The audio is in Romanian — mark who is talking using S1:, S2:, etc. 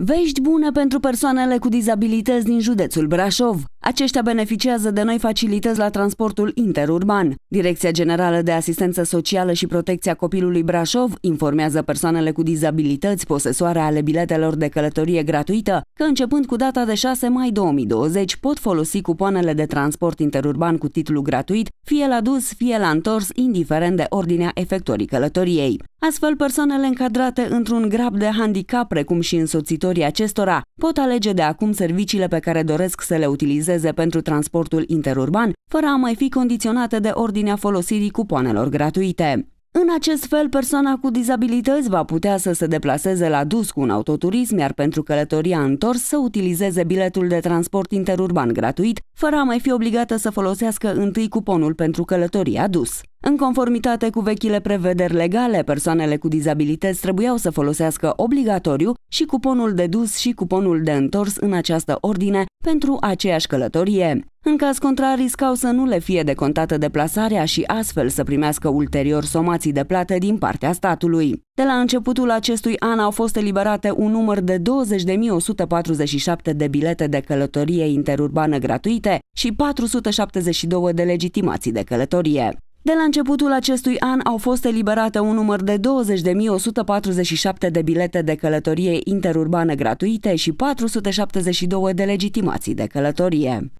S1: Vești bune pentru persoanele cu dizabilități din județul Brașov. Aceștia beneficiază de noi facilități la transportul interurban. Direcția Generală de Asistență Socială și Protecția Copilului Brașov informează persoanele cu dizabilități posesoare ale biletelor de călătorie gratuită că începând cu data de 6 mai 2020 pot folosi cupoanele de transport interurban cu titlu gratuit, fie la dus, fie la întors, indiferent de ordinea efectorii călătoriei. Astfel, persoanele încadrate într-un grab de handicap, precum și însoțitorii acestora, pot alege de acum serviciile pe care doresc să le utilizeze pentru transportul interurban, fără a mai fi condiționate de ordinea folosirii cupoanelor gratuite. În acest fel, persoana cu dizabilități va putea să se deplaseze la dus cu un autoturism, iar pentru călătoria întors să utilizeze biletul de transport interurban gratuit, fără a mai fi obligată să folosească întâi cuponul pentru călătoria dus. În conformitate cu vechile prevederi legale, persoanele cu dizabilități trebuiau să folosească obligatoriu și cuponul de dus și cuponul de întors în această ordine pentru aceeași călătorie. În caz contrar, riscau să nu le fie decontată deplasarea și astfel să primească ulterior somații de plată din partea statului. De la începutul acestui an au fost eliberate un număr de 20.147 de bilete de călătorie interurbană gratuite și 472 de legitimații de călătorie. De la începutul acestui an au fost eliberate un număr de 20.147 de bilete de călătorie interurbană gratuite și 472 de legitimații de călătorie.